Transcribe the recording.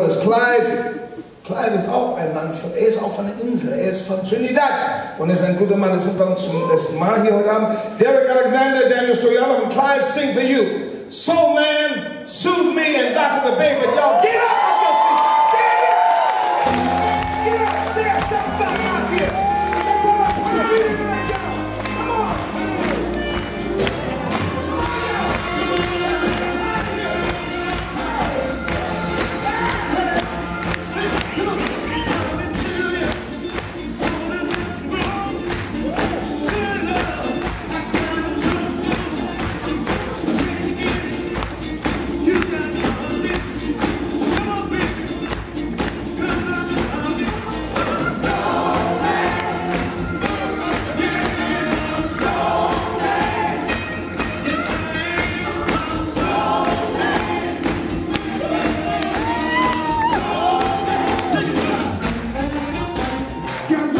Because Clive, Clive ist auch ein Mann, von, er ist auch von der Insel, er ist von Trinidad und er ist ein guter Mann, der ist bei uns zum äh, ersten Mal hier heute Abend. Derrick Alexander, Daniel Stoyanov und Clive sing for you. Soul Man, Soothe Me and Dr. the Baby. Y'all get up! Stand up! Get up get up! Gracias.